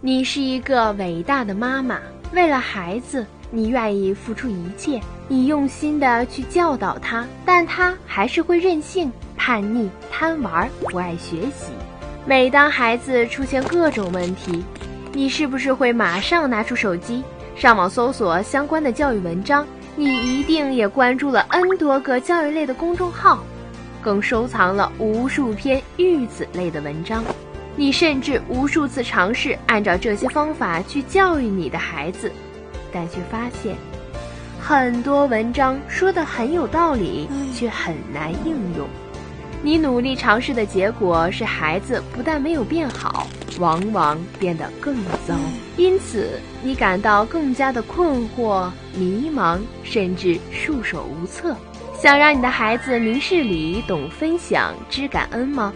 你是一个伟大的妈妈，为了孩子，你愿意付出一切，你用心的去教导他，但他还是会任性、叛逆、贪玩，不爱学习。每当孩子出现各种问题，你是不是会马上拿出手机上网搜索相关的教育文章？你一定也关注了 N 多个教育类的公众号，更收藏了无数篇育子类的文章。你甚至无数次尝试按照这些方法去教育你的孩子，但却发现，很多文章说的很有道理，却很难应用。你努力尝试的结果是，孩子不但没有变好，往往变得更糟。因此，你感到更加的困惑、迷茫，甚至束手无策。想让你的孩子明事理、懂分享、知感恩吗？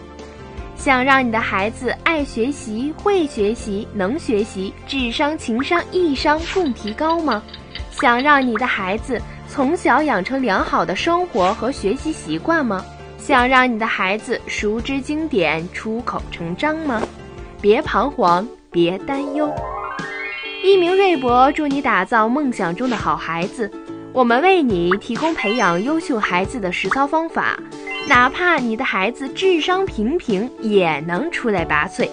想让你的孩子爱学习、会学习、能学习，智商、情商、艺商共提高吗？想让你的孩子从小养成良好的生活和学习习惯吗？想让你的孩子熟知经典、出口成章吗？别彷徨，别担忧。一鸣瑞博祝你打造梦想中的好孩子。我们为你提供培养优秀孩子的实操方法。哪怕你的孩子智商平平，也能出类拔萃。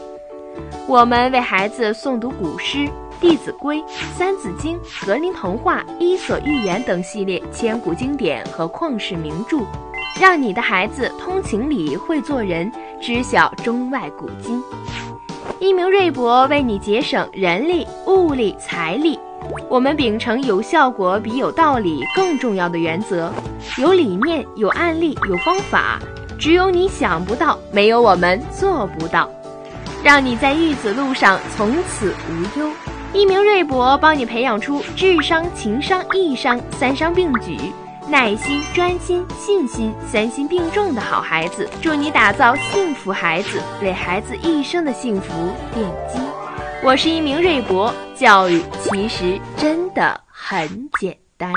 我们为孩子诵读古诗《弟子规》《三字经》《格林童话》《伊索寓言》等系列千古经典和旷世名著，让你的孩子通情理、会做人，知晓中外古今。一鸣瑞博为你节省人力、物力、财力。我们秉承有效果比有道理更重要的原则，有理念、有案例、有方法，只有你想不到，没有我们做不到，让你在育子路上从此无忧。一名瑞博帮你培养出智商、情商、艺商三商并举、耐心、专心、信心三心并重的好孩子，祝你打造幸福孩子，为孩子一生的幸福奠基。我是一名瑞博，教育其实真的很简单。